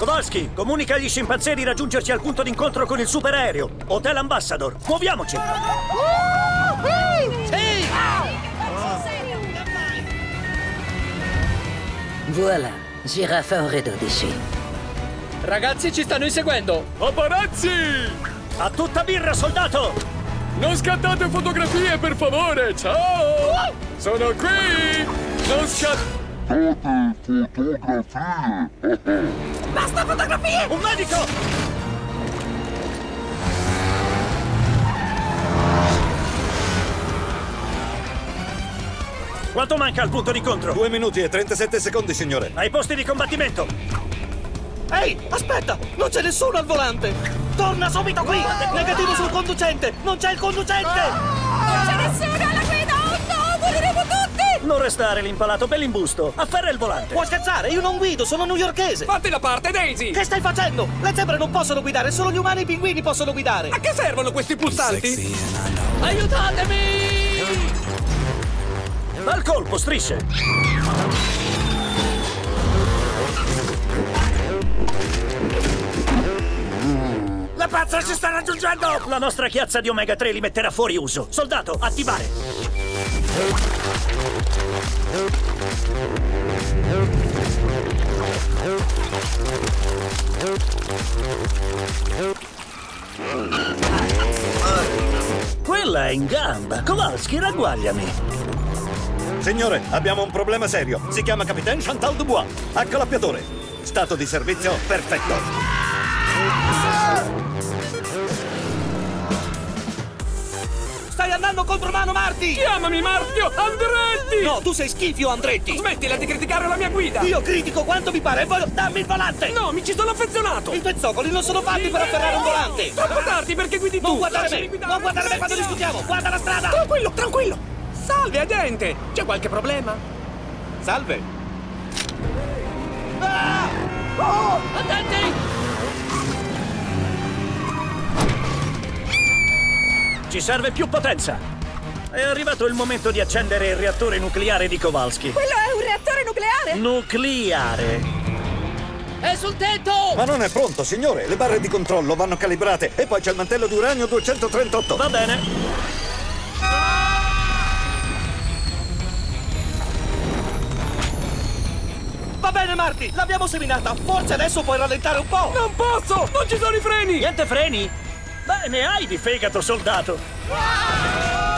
Kowalski, comunica agli scimpanzé di raggiungerci al punto d'incontro con il superaereo. Hotel Ambassador. Muoviamoci! Sì! Voilà, giraffa ore 12. Ragazzi, ci stanno inseguendo! Paparazzi! A tutta birra, soldato! Non scattate fotografie, per favore! Ciao! Sono qui! Non scattate... Basta fotografie! Un medico! Quanto manca al punto d'incontro? 2 minuti e 37 secondi, signore. Ai posti di combattimento! Ehi, aspetta! Non c'è nessuno al volante! Torna subito qui! Negativo sul conducente! Non c'è il conducente! Non c'è nessuno Non restare l'impalato bell'imbusto! Afferra il volante! Puoi scherzare? Io non guido, sono newyorkese! Fatti da parte, Daisy! Che stai facendo? Le zebre non possono guidare, solo gli umani e i pinguini possono guidare! A che servono questi pulsanti? Aiutatemi! Al colpo, strisce! La pazza ci sta raggiungendo! La nostra chiazza di Omega 3 li metterà fuori uso. Soldato, attivare! Quella è in gamba. Kowalski, ragguagliami. Signore, abbiamo un problema serio. Si chiama Capitaine Chantal Dubois. Accalappiatore. Stato di servizio perfetto. Contro mano, Marti! Chiamami Martio Andretti! No, tu sei schifio, Andretti! Smettila di criticare la mia guida! Io critico quanto mi pare e poi dammi il volante! No, mi ci sono affezionato! I pezzocoli non sono fatti per afferrare un volante! Troppo tardi perché guidi tu! Non guardare me! guidare, Non guardare me quando discutiamo! Guarda la strada! Tranquillo, tranquillo! Salve, agente! C'è qualche problema? Salve! Attenti! Ci serve più potenza. È arrivato il momento di accendere il reattore nucleare di Kowalski. Quello è un reattore nucleare? Nucleare. È sul tetto! Ma non è pronto, signore. Le barre di controllo vanno calibrate. E poi c'è il mantello di uranio 238. Va bene. Va bene, Marti! L'abbiamo seminata! Forse adesso puoi rallentare un po'! Non posso! Non ci sono i freni! Niente freni? Beh, ne hai di fegato, soldato. Reggetevi!